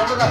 Vamos lá.